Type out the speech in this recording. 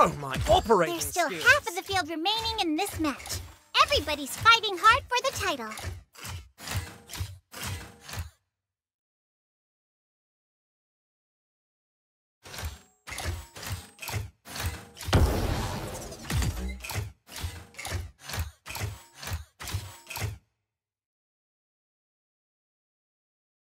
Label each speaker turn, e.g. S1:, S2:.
S1: Oh, my operating
S2: There's still
S1: skills.
S2: half of the field remaining in this match. Everybody's fighting hard for the title.